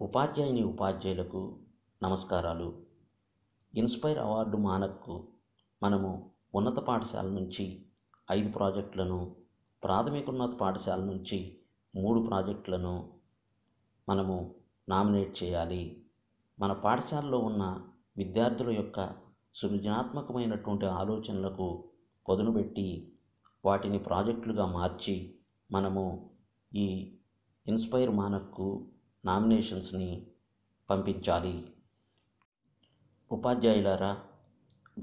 ఉపాధ్యాయుని ఉపాధ్యాయులకు నమస్కారాలు. ఇన్స్పైర్ అవార్డు మానక్కు మనము ఉన్నత పాఠశాల నుంచి ఐదు ప్రాజెక్టులను ప్రాథమికోన్నత పాఠశాల నుంచి మూడు ప్రాజెక్టులను మనము నామినేట్ చేయాలి. మన పాఠశాలలో ఉన్న విద్యార్థుల యొక్క సృజనాత్మకమైనటువంటి ఆలోచనలకు పదును పెట్టి వాటిని ప్రాజెక్టులుగా మార్చి మనము ఈ ఇన్స్పైర్ మానక్కు నామినేషన్స్ని పంపించాలి. ఉపాధ్యాయులారా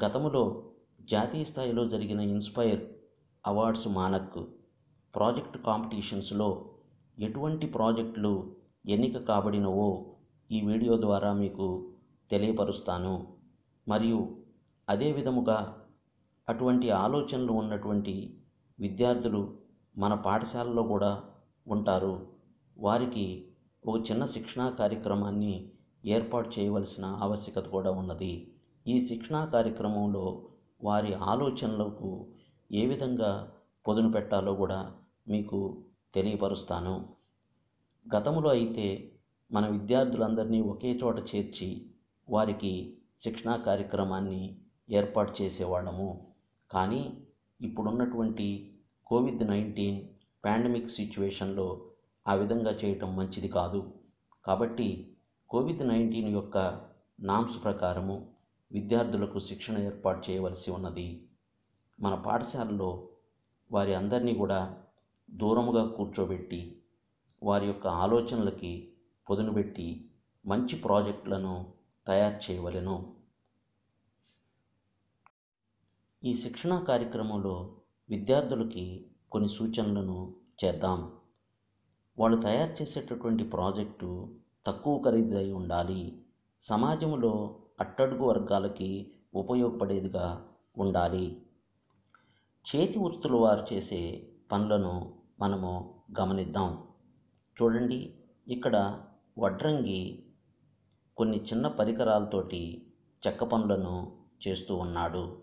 గతములో జాతీయ స్థాయిలో జరిగిన ఇన్స్పైర్ అవార్డ్స్ మానక్ ప్రాజెక్ట్ కాంపిటీషన్స్లో ఎటువంటి ప్రాజెక్టులు ఎన్నిక కాబడినవో ఈ వీడియో ద్వారా మీకు తెలియపరుస్తాను. మరియు అదే విధముగా అటువంటి ఆలోచనలు ఉన్నటువంటి విద్యార్థులు మన పాఠశాలలో కూడా ఉంటారు. వారికి ఒక చిన్న శిక్షణా కార్యక్రమాన్ని ఏర్పాటు చేయవలసిన ఆవశ్యకత కూడా ఉన్నది. ఈ శిక్షణా కార్యక్రమంలో వారి ఆలోచనలకు ఏ విధంగా పొదును పెట్టాలో కూడా మీకు తెలియపరుస్తాను. గతంలో అయితే మన విద్యార్థులందరినీ ఒకే చోట చేర్చి వారికి శిక్షణా కార్యక్రమాన్ని ఏర్పాటు చేసేవాళ్ళము. కానీ ఇప్పుడున్నటువంటి కోవిడ్ నైన్టీన్ పాండమిక్ సిచ్యువేషన్లో ఆ విధంగా చేయటం మంచిది కాదు. కాబట్టి కోవిడ్ నైన్టీన్ యొక్క నామ్స్ ప్రకారము విద్యార్థులకు శిక్షణ ఏర్పాటు చేయవలసి ఉన్నది. మన పాఠశాలలో వారి అందరినీ కూడా దూరముగా కూర్చోబెట్టి వారి యొక్క ఆలోచనలకి పొదునుపెట్టి మంచి ప్రాజెక్టులను తయారు చేయవలెను. ఈ శిక్షణా కార్యక్రమంలో విద్యార్థులకి కొన్ని సూచనలను చేద్దాం. వాళ్ళు తయారు చేసేటటువంటి ప్రాజెక్టు తక్కువ ఖరీదై ఉండాలి. సమాజంలో అట్టడుగు వర్గాలకి ఉపయోగపడేదిగా ఉండాలి. చేతి వృత్తులు వారు చేసే పనులను మనము గమనిద్దాం. చూడండి ఇక్కడ వడ్రంగి కొన్ని చిన్న పరికరాలతోటి చెక్క పనులను చేస్తూ ఉన్నాడు.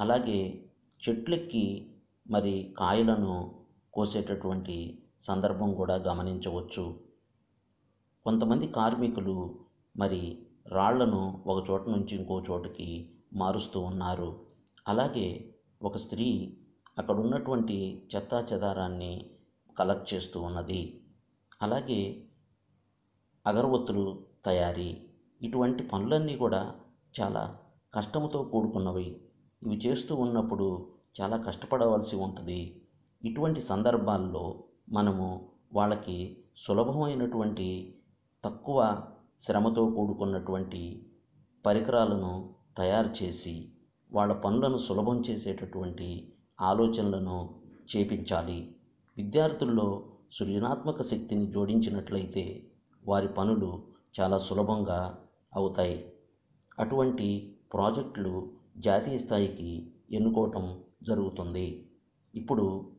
అలాగే చెట్లెక్కి మరి కాయలను కోసేటటువంటి సందర్భం కూడా గమనించవచ్చు. కొంతమంది కార్మికులు మరి రాళ్ళను ఒక చోట నుంచి ఇంకో చోటుకి మారుస్తూ ఉన్నారు. అలాగే ఒక స్త్రీ అక్కడ ఉన్నటువంటి చెత్తా చెదారాన్ని కలెక్ట్ చేస్తూ ఉన్నది. అలాగే అగరవత్తులు తయారీ ఇటువంటి పనులన్నీ కూడా చాలా కష్టంతో కూడుకున్నవి. ఇవి చేస్తూ ఉన్నప్పుడు చాలా కష్టపడవలసి ఉంటుంది. ఇటువంటి సందర్భాల్లో మనము వాళ్ళకి సులభమైనటువంటి తక్కువ శ్రమతో కూడుకున్నటువంటి పరికరాలను తయారు చేసి వాళ్ళ పనులను సులభం చేసేటటువంటి ఆలోచనలను చేపించాలి. విద్యార్థుల్లో సృజనాత్మక శక్తిని జోడించినట్లయితే వారి పనులు చాలా సులభంగా అవుతాయి. అటువంటి ప్రాజెక్టులు జాతీయ స్థాయికి ఎన్నుకోవటం జరుగుతుంది. ఇప్పుడు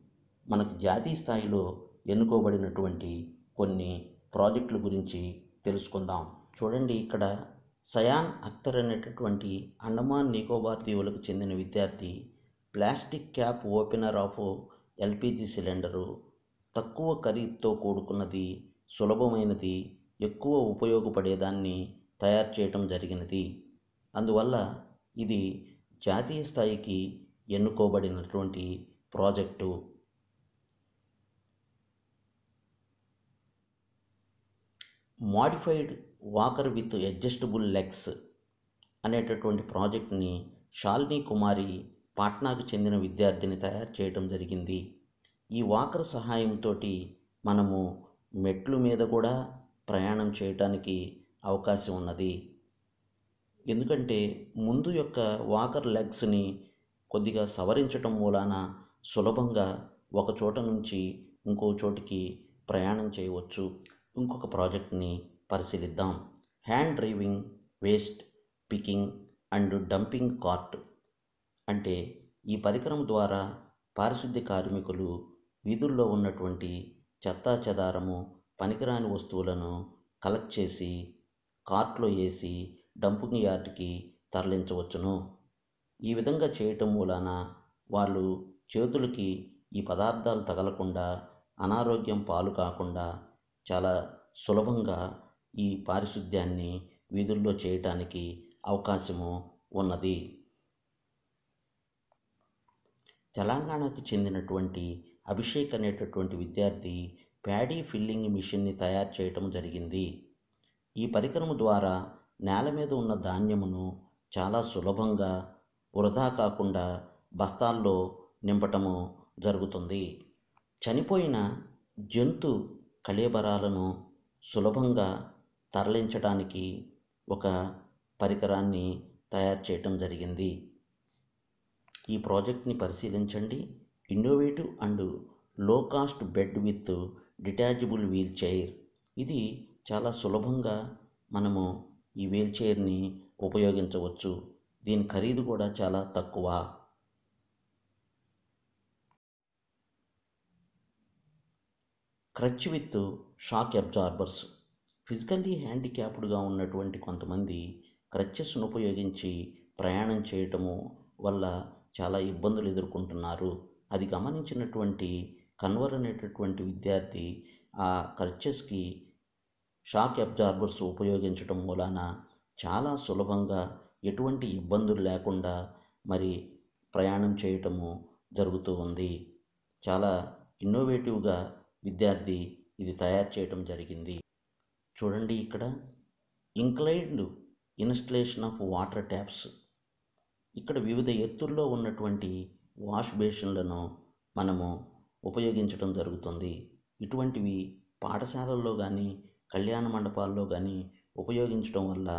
మనకు జాతీయ స్థాయిలో ఎన్నుకోబడినటువంటి కొన్ని ప్రాజెక్టుల గురించి తెలుసుకుందాం. చూడండి ఇక్కడ సయాన్ అఖ్తర్ అనేటటువంటి అండమాన్ నికోబార్ దీవులకు చెందిన విద్యార్థి plastic cap opener of LPG cylinder తక్కువ ఖరీదుతో కూడుకున్నది సులభమైనది ఎక్కువ ఉపయోగపడేదాన్ని తయారు చేయటం జరిగినది. అందువల్ల ఇది జాతీయ స్థాయికి ఎన్నుకోబడినటువంటి project. Modified walker with adjustable legs అనేటటువంటి ప్రాజెక్ట్ని షాలిని కుమారి పాట్నాకు చెందిన విద్యార్థిని తయారు చేయడం జరిగింది. ఈ వాకర్ సహాయంతో మనము మెట్లు మీద కూడా ప్రయాణం చేయడానికి అవకాశం ఉన్నది. ఎందుకంటే ముందు యొక్క వాకర్ లెగ్స్ని కొద్దిగా సవరించటం మూలాన సులభంగా ఒక చోట నుంచి ఇంకో చోటికి ప్రయాణం చేయవచ్చు. ఇంకొక ప్రాజెక్ట్ని పరిశీలిద్దాం. Hand driving waste picking and dumping cart అంటే ఈ పరికరం ద్వారా పారిశుద్ధ్య కార్మికులు వీధుల్లో ఉన్నటువంటి చెత్తా చెదారము పనికిరాని వస్తువులను కలెక్ట్ చేసి కార్ట్లో వేసి డంపింగ్ యార్డ్కి తరలించవచ్చును. ఈ విధంగా చేయటం మూలాన వాళ్ళు చేతులకి ఈ పదార్థాలు తగలకుండా అనారోగ్యం పాలు కాకుండా చాలా సులభంగా ఈ పారిశుద్ధ్యాన్ని వీధుల్లో చేయటానికి అవకాశము ఉన్నది. తెలంగాణకు చెందినటువంటి అభిషేక్ అనేటటువంటి విద్యార్థి ప్యాడీ ఫిల్లింగ్ మిషన్ని తయారు చేయటం జరిగింది. ఈ పరికరం ద్వారా నేల మీద ఉన్న ధాన్యమును చాలా సులభంగా వృధా కాకుండా బస్తాల్లో నింపటము జరుగుతుంది. చనిపోయిన జంతు కళేబరాలను సులభంగా తరలించడానికి ఒక పరికరాన్ని తయారు చేయటం జరిగింది. ఈ ప్రాజెక్ట్ని పరిశీలించండి. Innovative and low cost bed with detachable wheelchair. ఇది చాలా సులభంగా మనము ఈ వీల్ చైర్ని ఉపయోగించవచ్చు. దీని ఖరీదు కూడా చాలా తక్కువ. Crutch with shock absorbers. Physically హ్యాండిక్యాప్డ్గా ఉన్నటువంటి కొంతమంది క్రచెస్ను ఉపయోగించి ప్రయాణం చేయటము వల్ల చాలా ఇబ్బందులు ఎదుర్కొంటున్నారు. అది గమనించినటువంటి కన్వర్ అనేటటువంటి విద్యార్థి ఆ క్రచెస్కి షాక్ అబ్జార్బర్స్ ఉపయోగించడం మూలాన చాలా సులభంగా ఎటువంటి ఇబ్బందులు లేకుండా మరి ప్రయాణం చేయటము జరుగుతూ ఉంది. చాలా ఇన్నోవేటివ్గా విద్యార్థి ఇది తయారు చేయటం జరిగింది. చూడండి ఇక్కడ. Inclined installation of water taps. ఇక్కడ వివిధ ఎత్తుల్లో ఉన్నటువంటి వాష్ బేషన్లను మనము ఉపయోగించడం జరుగుతుంది. ఇటువంటివి పాఠశాలల్లో కానీ కళ్యాణ మండపాల్లో కానీ ఉపయోగించడం వల్ల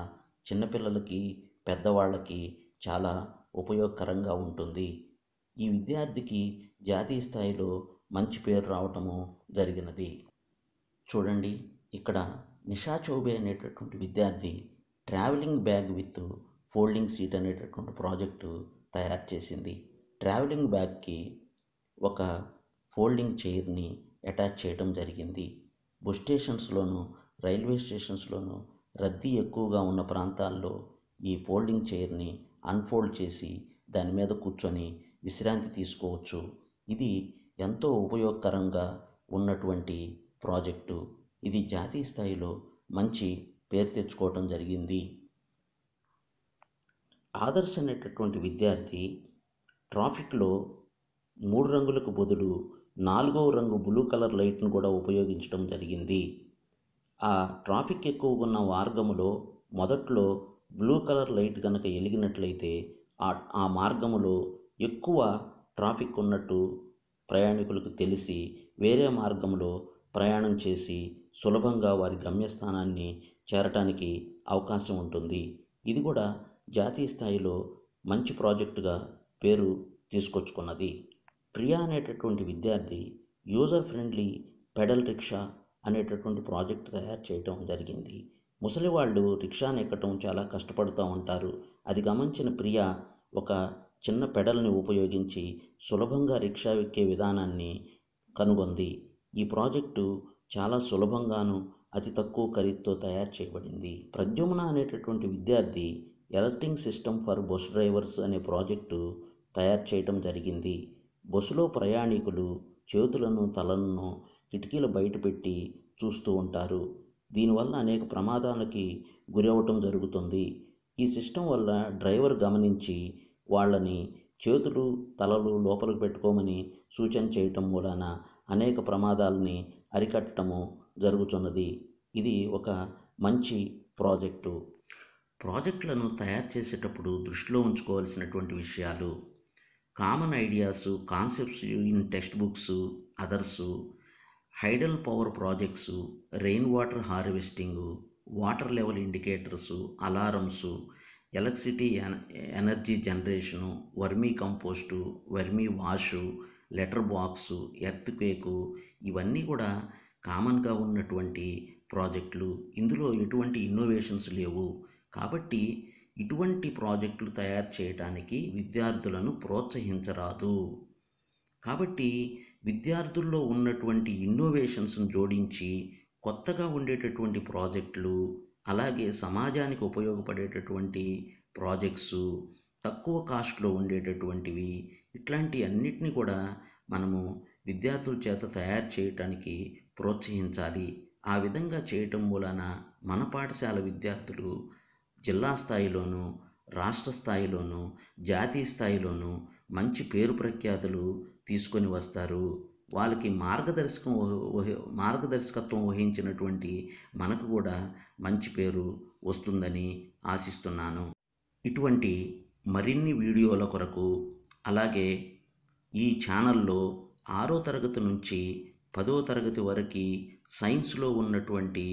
చిన్నపిల్లలకి పెద్దవాళ్ళకి చాలా ఉపయోగకరంగా ఉంటుంది. ఈ విద్యార్థికి జాతీయ స్థాయిలో మంచి పేరు రావటము జరిగినది. చూడండి ఇక్కడ నిషా చౌబే అనేటటువంటి విద్యార్థి travelling bag with folding seat అనేటటువంటి ప్రాజెక్టు తయారు చేసింది. ట్రావెలింగ్ బ్యాగ్కి ఒక ఫోల్డింగ్ చైర్ని అటాచ్ చేయడం జరిగింది. బస్ స్టేషన్స్లోను రైల్వే స్టేషన్స్లోను రద్దీ ఎక్కువగా ఉన్న ప్రాంతాల్లో ఈ ఫోల్డింగ్ చైర్ని అన్ఫోల్డ్ చేసి దాని మీద కూర్చొని విశ్రాంతి తీసుకోవచ్చు. ఇది ఎంతో ఉపయోగకరంగా ఉన్నటువంటి ప్రాజెక్టు. ఇది జాతీయ స్థాయిలో మంచి పేరు తెచ్చుకోవటం జరిగింది. ఆదర్శ అనేటటువంటి విద్యార్థి ట్రాఫిక్లో మూడు రంగులకు బదులు నాలుగవ రంగు బ్లూ కలర్ లైట్ను కూడా ఉపయోగించడం జరిగింది. ఆ ట్రాఫిక్ ఎక్కువ ఉన్న మార్గములో మొదట్లో బ్లూ కలర్ లైట్ కనుక వెలిగినట్లయితే ఆ ఆ మార్గములో ఎక్కువ ట్రాఫిక్ ఉన్నట్టు ప్రయాణికులకు తెలిసి వేరే మార్గంలో ప్రయాణం చేసి సులభంగా వారి గమ్యస్థానాన్ని చేరటానికి అవకాశం ఉంటుంది. ఇది కూడా జాతీయ స్థాయిలో మంచి ప్రాజెక్టుగా పేరు తీసుకొచ్చుకున్నది. ప్రియా అనేటటువంటి విద్యార్థి యూజర్ ఫ్రెండ్లీ పెడల్ రిక్షా అనేటటువంటి ప్రాజెక్ట్ తయారు చేయటం జరిగింది. ముసలి వాళ్ళు రిక్షాను ఎక్కటం చాలా కష్టపడుతూ ఉంటారు. అది గమనించిన ప్రియా ఒక చిన్న పెడల్ని ఉపయోగించి సులభంగా రిక్షా ఎక్కే విధానాన్ని కనుగొంది. ఈ ప్రాజెక్టు చాలా సులభంగాను అతి తక్కువ ఖరీదుతో తయారు చేయబడింది. ప్రద్యుమ్న అనేటటువంటి విద్యార్థి alerting system for bus drivers అనే ప్రాజెక్టు తయారు చేయటం జరిగింది. బస్సులో ప్రయాణికులు చేతులను తలను కిటికీల బయట పెట్టి చూస్తూ ఉంటారు. దీనివల్ల అనేక ప్రమాదాలకి గురవటం జరుగుతుంది. ఈ సిస్టమ్ వల్ల డ్రైవర్ గమనించి వాళ్ళని చేతులు తలలు లోపలికి పెట్టుకోమని సూచన చేయటం మూలాన అనేక ప్రమాదాలని అరికట్టడము జరుగుతున్నది. ఇది ఒక మంచి ప్రాజెక్టు. ప్రాజెక్టులను తయారు చేసేటప్పుడు దృష్టిలో ఉంచుకోవాల్సినటువంటి విషయాలు common ideas concepts in text books others hydel power projects rain water harvesting water level indicators alarms electricity energy generation vermi compost vermi wash letter box earth cake ఇవన్నీ కూడా కామన్గా ఉన్నటువంటి ప్రాజెక్టులు. ఇందులో ఎటువంటి ఇన్నోవేషన్స్ లేవు. కాబట్టి ఇటువంటి ప్రాజెక్టులు తయారు చేయడానికి విద్యార్థులను ప్రోత్సహించరాదు. కాబట్టి విద్యార్థుల్లో ఉన్నటువంటి ఇన్నోవేషన్స్ను జోడించి కొత్తగా ఉండేటటువంటి ప్రాజెక్టులు అలాగే సమాజానికి ఉపయోగపడేటటువంటి ప్రాజెక్ట్సు తక్కువ కాస్ట్లో ఉండేటటువంటివి ఇట్లాంటి అన్నిటినీ కూడా మనము విద్యార్థుల చేత తయారు చేయటానికి ప్రోత్సహించాలి. ఆ విధంగా చేయటం వలన మన పాఠశాల విద్యార్థులు జిల్లా స్థాయిలోనూ రాష్ట్ర స్థాయిలోనూ జాతీయ స్థాయిలోనూ మంచి పేరు ప్రఖ్యాతులు తీసుకొని వస్తారు. వాళ్ళకి మార్గదర్శకం మార్గదర్శకత్వం వహించినటువంటి మనకు కూడా మంచి పేరు వస్తుందని ఆశిస్తున్నాను. ఇటువంటి మరిన్ని వీడియోల కొరకు అలాగే ఈ ఛానల్లో ఆరో తరగతి నుంచి పదో తరగతి వరకు సైన్స్లో ఉన్నటువంటి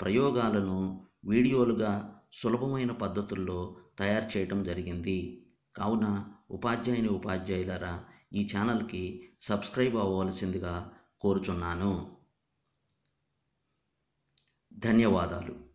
ప్రయోగాలను వీడియోలుగా సులభమైన పద్ధతుల్లో తయారు చేయటం జరిగింది. కావున ఉపాధ్యాయుని ఉపాధ్యాయులారా ఈ ఛానల్కి సబ్స్క్రైబ్ అవ్వవలసిందిగా కోరుచున్నాను. ధన్యవాదాలు.